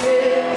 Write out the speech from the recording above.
still